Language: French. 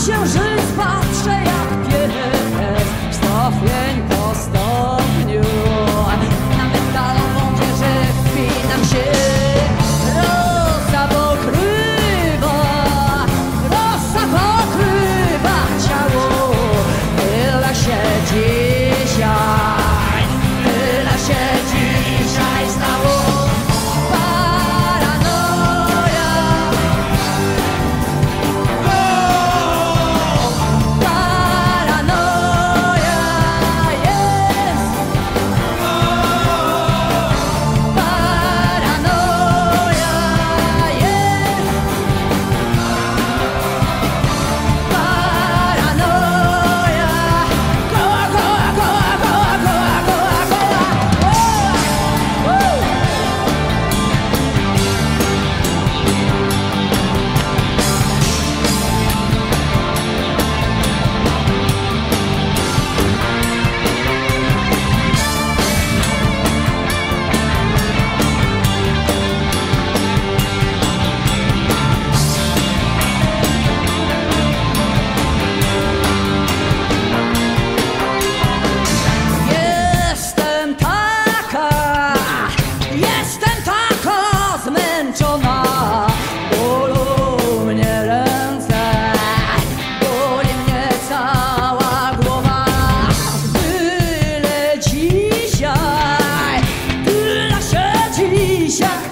księżyc shot.